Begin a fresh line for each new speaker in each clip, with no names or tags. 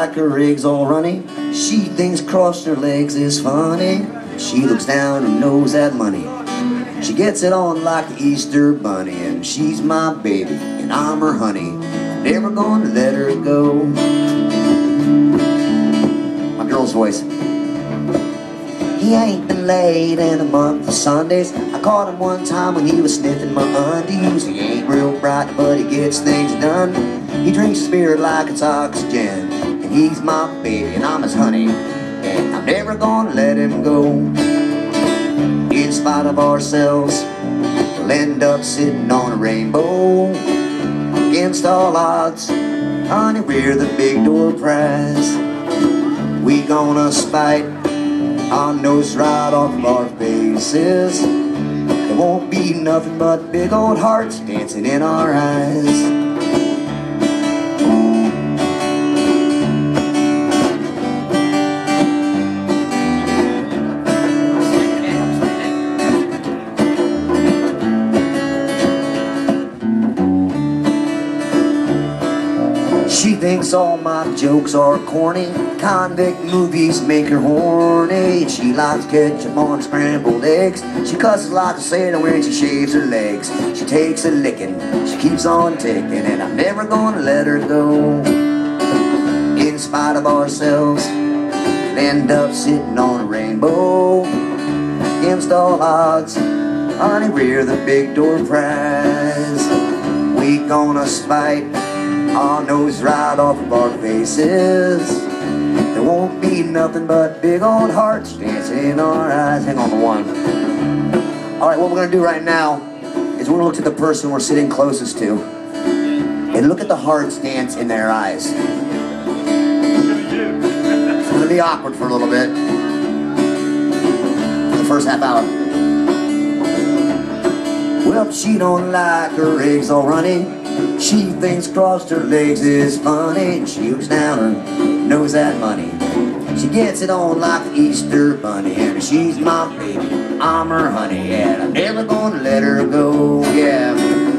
like her eggs all runny. She thinks crossing her legs is funny. She looks down and knows that money. She gets it on like Easter bunny. And she's my baby, and I'm her honey. Never gonna let her go. My girl's voice. He ain't been late in a month of Sundays. I caught him one time when he was sniffing my undies. He ain't real bright, but he gets things done. He drinks beer like it's oxygen. He's my baby, and I'm his honey. And I'm never gonna let him go. In spite of ourselves, we'll end up sitting on a rainbow. Against all odds, honey, we're the big door prize. We gonna spite our nose right off of our faces. There won't be nothing but big old hearts dancing in our eyes. She thinks all my jokes are corny. Convict movies make her horny. She likes ketchup on scrambled eggs. She cusses like a sailor when she shaves her legs. She takes a licking, she keeps on ticking, and I'm never gonna let her go. In spite of ourselves, we'll end up sitting on a rainbow. Against all odds, honey, we're the big door prize. We gonna spite our nose right off of our faces. There won't be nothing but big old hearts dancing in our eyes. Hang on one. All right, what we're gonna do right now is we're gonna look to the person we're sitting closest to and look at the hearts dance in their eyes. It's gonna be awkward for a little bit. For the first half hour. Well, she don't like her eggs all runny. She thinks crossed her legs is funny. She looks down and knows that money. She gets it on like Easter bunny. And she's my baby, I'm her honey. And I'm never gonna let her go. Yeah,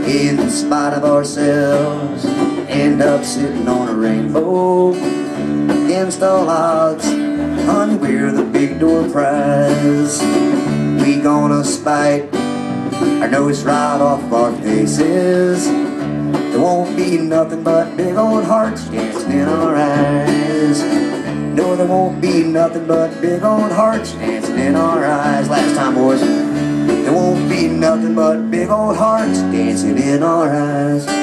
in spite of ourselves, end up sitting on a rainbow. Against all odds, honey, we're the big door prize. We gonna spite our it's right off of our faces. There won't be nothing but big old hearts dancing in our eyes. No, there won't be nothing but big old hearts dancing in our eyes. Last time, boys. There won't be nothing but big old hearts dancing in our eyes.